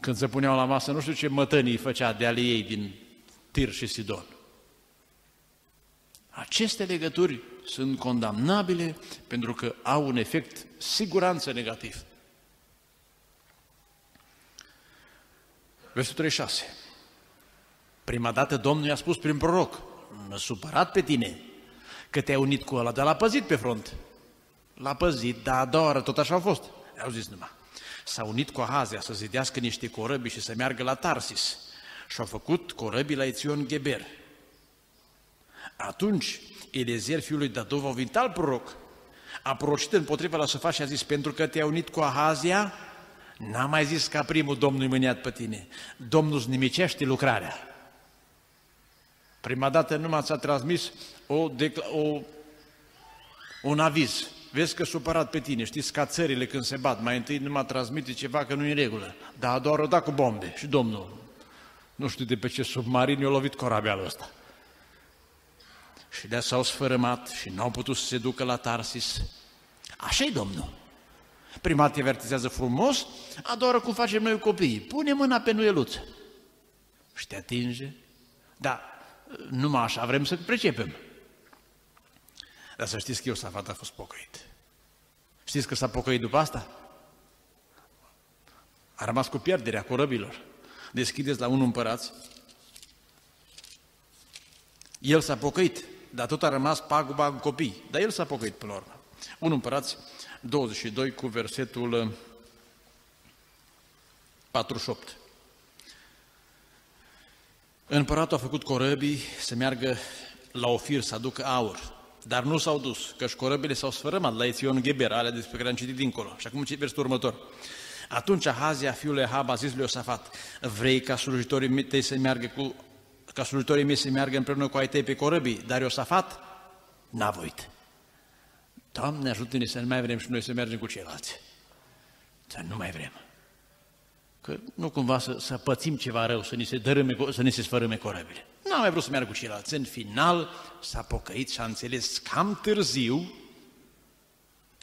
Când se puneau la masă, nu știu ce mătănii făcea de ale ei din Tir și Sidon. Aceste legături sunt condamnabile pentru că au un efect siguranță negativ. Versetul 36. Prima dată Domnul i-a spus prin proroc, mă supărat pe tine, că te-ai unit cu ăla, dar l-a păzit pe front. L-a păzit, dar a doua oară tot așa a fost. Au zis numai. S-a unit cu Ahazia să zidească niște corăbii și să meargă la Tarsis. Și au făcut corăbii la Ețion Geber. Atunci Eliezer, fiul lui Dadov, a venit alt proroc. A prorocit împotriva la Săfaș și a zis, pentru că te-ai unit cu Ahazia, n-a mai zis ca primul Domnul mâniat pe tine. Domnul îți nimicește lucrarea. Prima dată numai ți-a transmis o, o un aviz, vezi că supărat pe tine, știți, ca țările când se bat, mai întâi numai transmite ceva că nu e în regulă, dar a doua dat cu bombe și domnul, nu știu de pe ce submarin i-a lovit corabelul ăsta. Și de s-au sfărâmat și n-au putut să se ducă la Tarsis. Așa-i, domnul. Prima te avertizează frumos, a doua cum facem noi copiii. Pune mâna pe nuieluță și te atinge. Dar numai așa vrem să precepem. Dar să știți că Iosafat a fost pocăit. Știți că s-a pocăit după asta? A rămas cu pierderea corăbilor. Deschideți la unul împărați. El s-a pocăit, dar tot a rămas paguba în copii. Dar el s-a pocăit până la urmă. Unul împărați 22 cu versetul 48. Împăratul a făcut corăbii să meargă la Ofir să aducă aur, dar nu s-au dus, căci corăbile s-au sfărâmat la Ețion Geber, alea despre care am citit dincolo. Și acum ce versetul următor. Atunci Hazia, fiul Ahab, a zis lui Iosafat, vrei ca slujitorii tăi să meargă cu, ca slujitorii mei să meargă împreună cu ai tăi pe corăbii, dar Iosafat n-a voit. Doamne, ajută-ne să nu mai vrem și noi să mergem cu ceilalți. Să nu mai vrem. Că nu cumva să, să pățim ceva rău, să ni se, dărâme, să ni se sfărâme corăbile. Nu am mai vrut să meargă cu ceilalți. În final s-a pocăit și a înțeles cam târziu,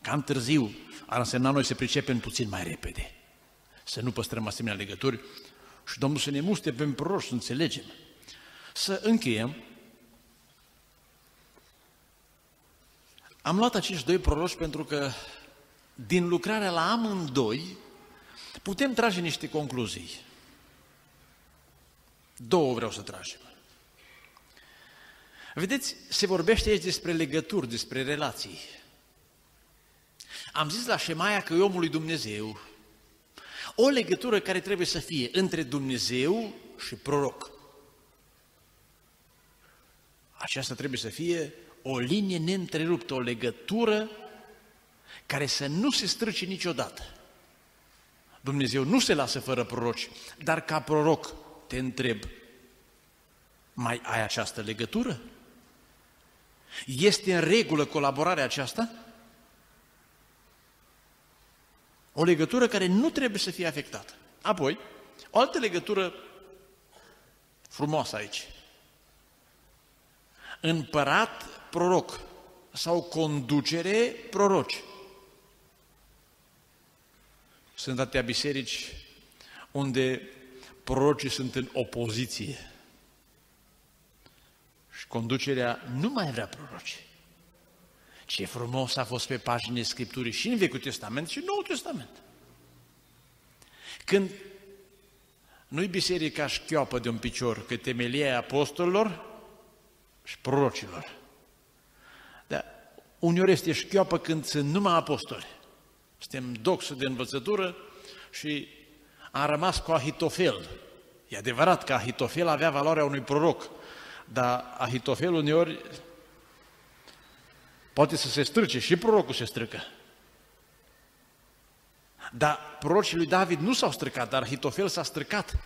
cam târziu, ar însemna noi să pricepem puțin mai repede. Să nu păstrăm asemenea legături și Domnul să ne muste pe proroși să înțelegem. Să încheiem. Am luat acești doi proroși pentru că din lucrarea la amândoi putem trage niște concluzii. Două vreau să tragem. Vedeți, se vorbește aici despre legături, despre relații. Am zis la Șemaia că e omul lui Dumnezeu. O legătură care trebuie să fie între Dumnezeu și proroc. Aceasta trebuie să fie o linie neîntreruptă, o legătură care să nu se strâce niciodată. Dumnezeu nu se lasă fără proroci, dar ca proroc te întreb, mai ai această legătură? Este în regulă colaborarea aceasta? O legătură care nu trebuie să fie afectată. Apoi, o altă legătură frumoasă aici. Împărat proroc sau conducere proroci. Sunt atâtea biserici unde prorocii sunt în opoziție. Și conducerea nu mai vrea proroci. Ce frumos a fost pe paginile Scripturii și în Vechiul Testament și în Noul Testament. Când nu-i biserica șchioapă de un picior, că temelia apostolilor și prorocilor. Dar uneori este șchioapă când sunt numai apostoli. Suntem doxă de învățătură și am rămas cu Ahitofel. E adevărat că Ahitofel avea valoarea unui proroc, dar Ahitofel uneori poate să se strâce și prorocul se strâcă. Dar prorocii lui David nu s-au străcat, dar Ahitofel s-a străcat.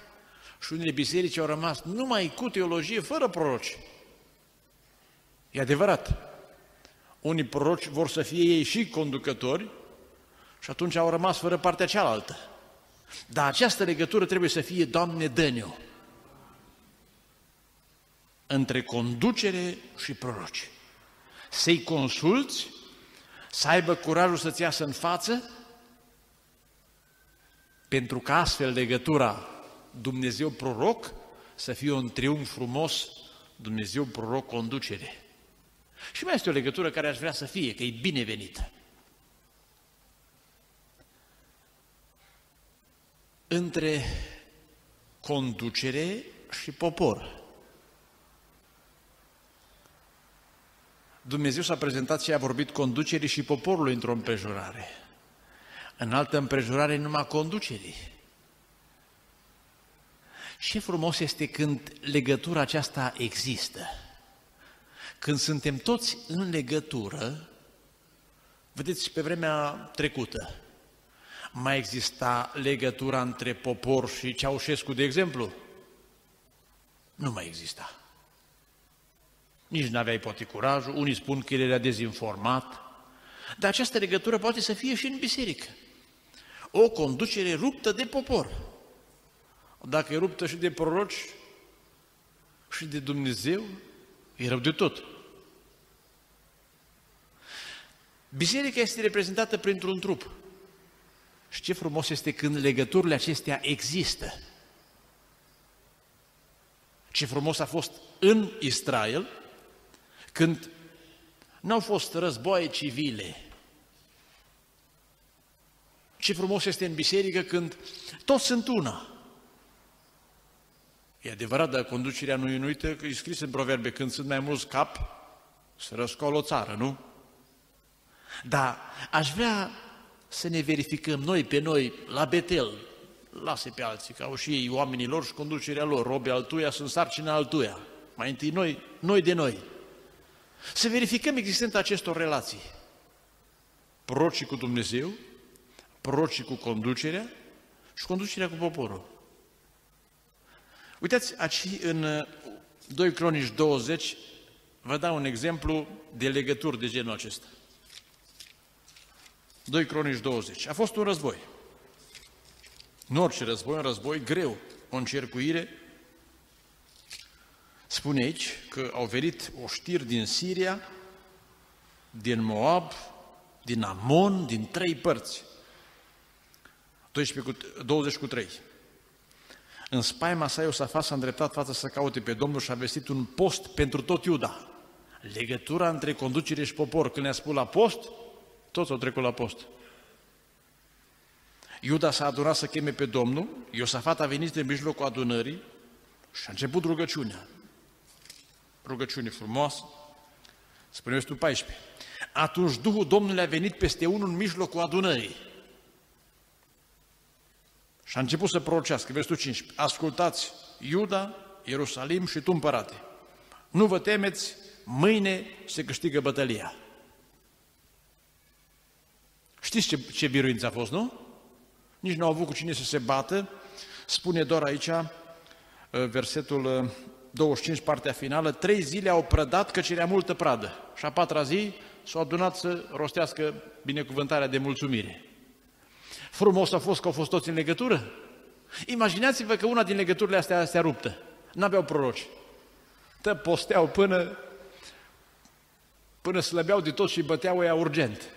Și unele biserici au rămas numai cu teologie, fără proroci. E adevărat. Unii proroci vor să fie ei și conducători, și atunci au rămas fără partea cealaltă. Dar această legătură trebuie să fie, Doamne, dă între conducere și proroci. Să-i consulți, să aibă curajul să-ți iasă în față, pentru că astfel legătura Dumnezeu proroc să fie un triumf frumos, Dumnezeu proroc conducere. Și mai este o legătură care aș vrea să fie, că e binevenită. între conducere și popor. Dumnezeu s-a prezentat și a vorbit conducerii și poporului într-o împrejurare. În altă împrejurare numai conducerii. Ce frumos este când legătura aceasta există. Când suntem toți în legătură, vedeți, pe vremea trecută, mai exista legătura între popor și Ceaușescu, de exemplu? Nu mai exista. Nici nu aveai poate curajul, unii spun că el era dezinformat, Dar această legătură poate să fie și în biserică. O conducere ruptă de popor. Dacă e ruptă și de proroci și de Dumnezeu, e rău de tot. Biserica este reprezentată printr-un trup. Și ce frumos este când legăturile acestea există. Ce frumos a fost în Israel când n-au fost războaie civile. Ce frumos este în biserică când toți sunt una. E adevărat, dar conducerea nu uită că e scris în proverbe, când sunt mai mulți cap, să răscoală o țară, nu? Dar aș vrea să ne verificăm noi pe noi, la Betel, lasă pe alții, că au și ei oamenii lor și conducerea lor, robe altuia sunt sarcina altuia. Mai întâi noi, noi de noi. Să verificăm existența acestor relații. Prorocii cu Dumnezeu, prorocii cu conducerea și conducerea cu poporul. Uitați, aici în 2 Cronici 20 vă dau un exemplu de legături de genul acesta. 2 Cronici 20. A fost un război. Nu orice război, un război greu, o încercuire. Spune aici că au venit oștiri din Siria, din Moab, din Amon, din trei părți. 12 cu, 20 cu 3. În spaima sa Iosafat s-a îndreptat față să caute pe Domnul și a vestit un post pentru tot Iuda. Legătura între conducere și popor. Când ne-a spus la post, toți au trecut la post. Iuda s-a adunat să cheme pe Domnul, Iosafat a venit în mijlocul adunării și a început rugăciunea. Rugăciune frumoasă. Spune versetul 14. Atunci Duhul Domnului a venit peste unul în mijlocul adunării. Și a început să prorocească. Versetul 15. Ascultați, Iuda, Ierusalim și tu împărate. Nu vă temeți, mâine se câștigă bătălia. Știți ce, ce biruință a fost, nu? Nici nu au avut cu cine să se bată. Spune doar aici, uh, versetul 25, uh, partea finală, trei zile au prădat că cerea multă pradă. Și a patra zi s-au adunat să rostească binecuvântarea de mulțumire. Frumos a fost că au fost toți în legătură. Imaginați-vă că una din legăturile astea astea ruptă. N-aveau proroci. Tă posteau până, până slăbeau de tot și băteau ea urgent.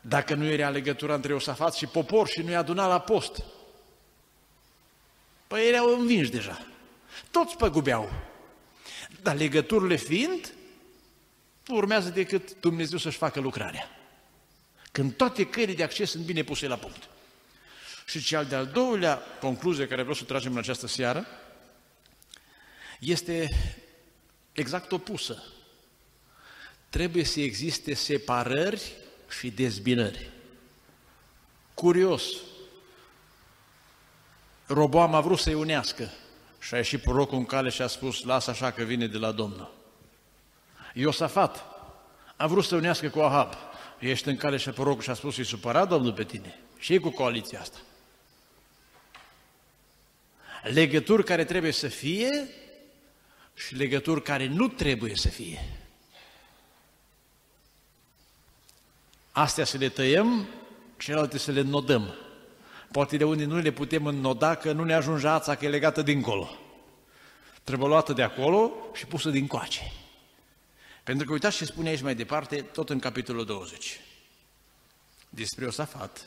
Dacă nu era legătura între Iosafat și popor și nu-i aduna la post. Păi erau învinși deja. Toți păgubeau. Dar legăturile fiind, nu urmează decât Dumnezeu să-și facă lucrarea. Când toate căile de acces sunt bine puse la punct. Și cel de-al doilea concluzie care vreau să tragem în această seară este exact opusă. Trebuie să existe separări și dezbinări. Curios, Roboam a vrut să-i unească și a ieșit prorocul în cale și a spus, lasă așa că vine de la Domnul. Iosafat a vrut să unească cu Ahab, ești în cale și prorocul și a spus, îi supărat Domnul pe tine și e cu coaliția asta. Legături care trebuie să fie și legături care nu trebuie să fie. Astea să le tăiem, celelalte să le nodăm. Poate de unde nu le putem înnoda, că nu ne ajunge ața, că e legată dincolo. Trebuie luată de acolo și pusă din coace. Pentru că uitați ce spune aici mai departe, tot în capitolul 20. Despre Osafat.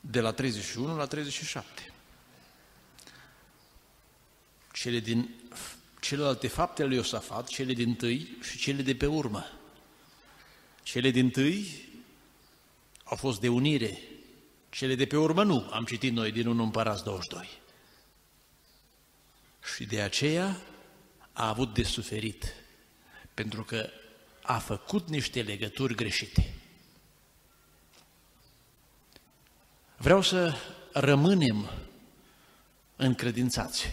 De la 31 la 37. Cele din celelalte fapte ale lui Iosafat, cele din tâi și cele de pe urmă. Cele din tâi au fost de unire, cele de pe urmă nu, am citit noi din 1 Împărați 22. Și de aceea a avut de suferit, pentru că a făcut niște legături greșite. Vreau să rămânem încredințați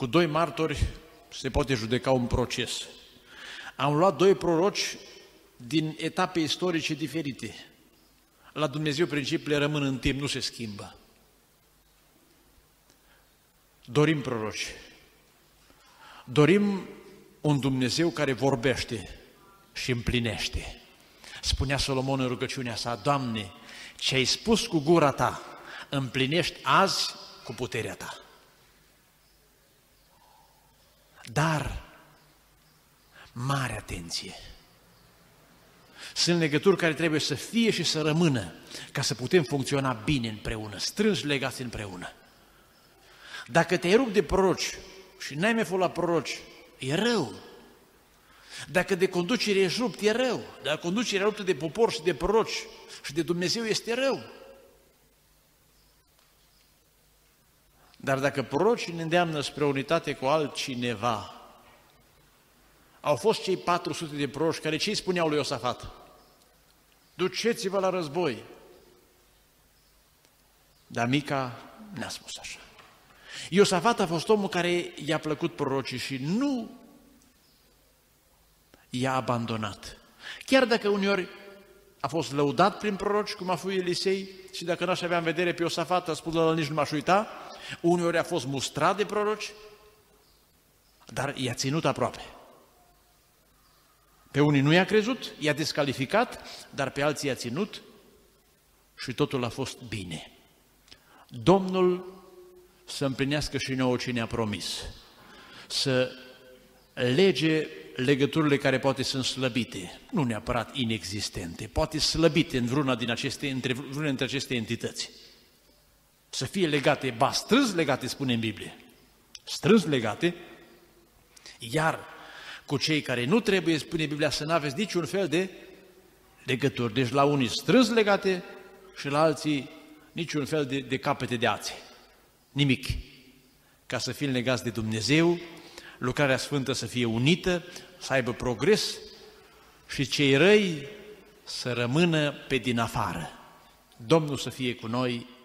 cu doi martori se poate judeca un proces. Am luat doi proroci din etape istorice diferite. La Dumnezeu principiile rămân în timp, nu se schimbă. Dorim proroci. Dorim un Dumnezeu care vorbește și împlinește. Spunea Solomon în rugăciunea sa, Doamne, ce ai spus cu gura ta, împlinești azi cu puterea ta. Dar, mare atenție! Sunt legături care trebuie să fie și să rămână ca să putem funcționa bine împreună, strâns legați împreună. Dacă te-ai rupt de proroci și n-ai mai fost la proroci, e rău. Dacă de conducere ești rupt, e rău. Dacă conducerea ruptă de popor și de proroci și de Dumnezeu este rău. Dar dacă prorocii ne îndeamnă spre unitate cu altcineva, au fost cei 400 de proroci care ce spuneau lui Iosafat? Duceți-vă la război. Dar Mica n-a spus așa. Iosafat a fost omul care i-a plăcut prorocii și nu i-a abandonat. Chiar dacă uneori a fost lăudat prin proroci, cum a fost Elisei, și dacă n-aș avea în vedere pe Iosafat, a spus la nici nu m-aș uita, uneori a fost mustrat de proroci, dar i-a ținut aproape. Pe unii nu i-a crezut, i-a descalificat, dar pe alții i-a ținut și totul a fost bine. Domnul să împlinească și nouă ce ne-a promis, să lege legăturile care poate sunt slăbite, nu neapărat inexistente, poate slăbite în vreuna din aceste, între, vreuna dintre aceste entități. Să fie legate, ba strâns legate, spune în Biblie, strâns legate, iar cu cei care nu trebuie, spune Biblia, să nu aveți niciun fel de legături. Deci la unii strâns legate și la alții niciun fel de, de capete de ațe. Nimic. Ca să fim legați de Dumnezeu, lucrarea sfântă să fie unită, să aibă progres și cei răi să rămână pe din afară. Domnul să fie cu noi. Amin.